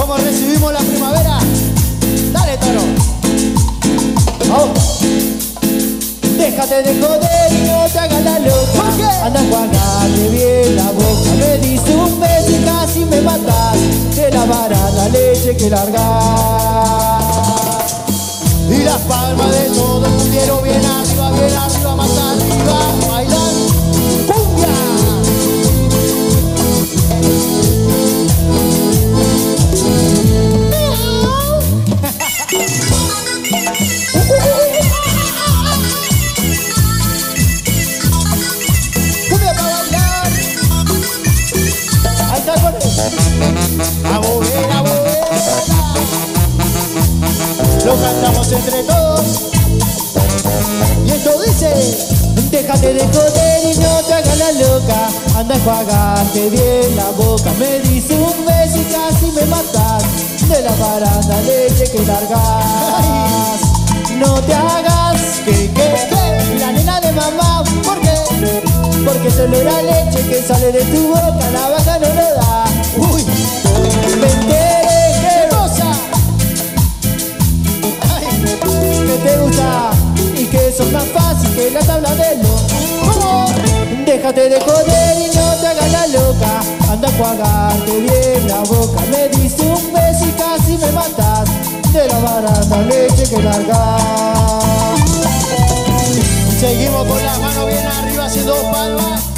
¿Cómo recibimos la primavera? Dale, toro. Vamos. Déjate de joder y no te hagas la loca. Anda a enjuagarte bien la boca. Me diste un beso y casi me matas. Te lavarás la leche que largas. Y las palmas de Lo cantamos entre todos. Y esto dice: Déjate de joder y no te hagas la loca. Anda enjuagarte bien la boca. Me dice un beso y casi me matas. De la baranda leche que largas. No te hagas que, que, que. La nena de mamá, ¿por qué? Porque solo la leche que sale de tu boca la eso es más fácil que la tabla de los. Déjate de joder y no te hagas la loca. Anda a bien la boca. Me diste un beso y casi me matas. De la barata leche que largas Seguimos con las manos bien arriba haciendo palmas